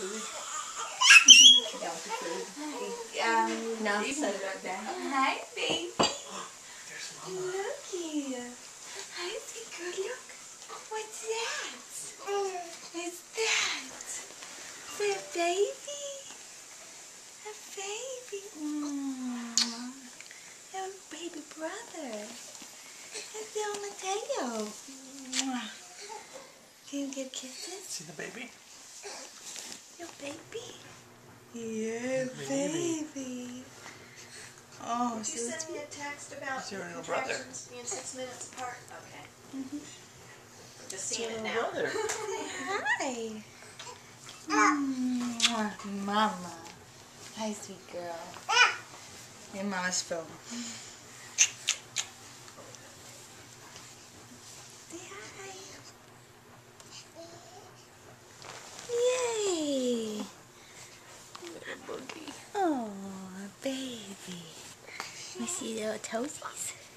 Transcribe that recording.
food. Down to food. Um, there. Hi, baby. There's mama. Looky. Hi, girl. Look. What's that? What's that? Is it a baby? A baby. Mm. Your baby brother. It's the Matteo. Mwah. Can you give kisses? See the baby? Your baby? Yeah, Baby. baby. Oh, Did you so send me a text about It's your little brother. being six minutes apart? Okay. Mhm. Just seeing it now. brother. Hi. Mwah, Mama. Hi, sweet girl. And Mama's phone. You see the toesies?